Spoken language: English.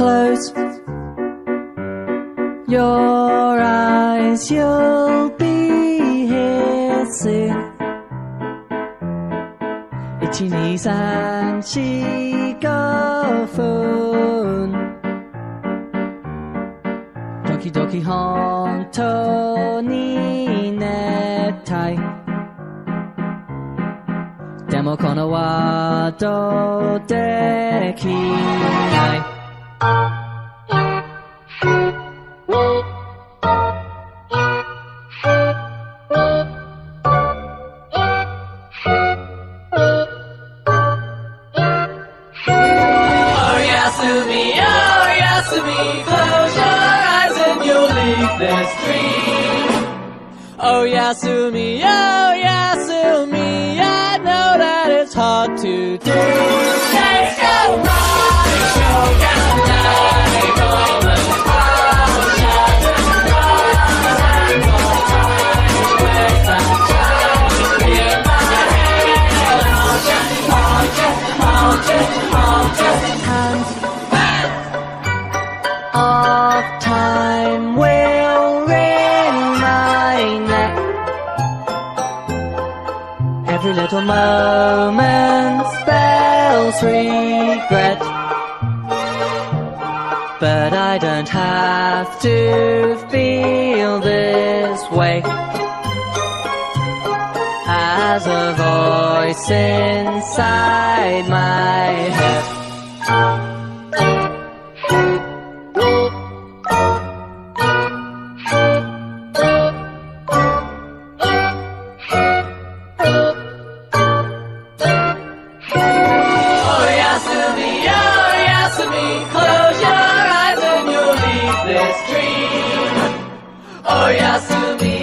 close your eyes, you'll be here soon. 一二三四個款，ドキドキ本当に熱帯。でもこのワードできない。 Oh, Yasumi, oh, Yasumi, close your eyes and you'll leave this dream. Oh, Yasumi, oh, Yasumi, I know that it's hard to do. Little moment spells regret. But I don't have to feel this way. As a voice inside my head. Yasumi,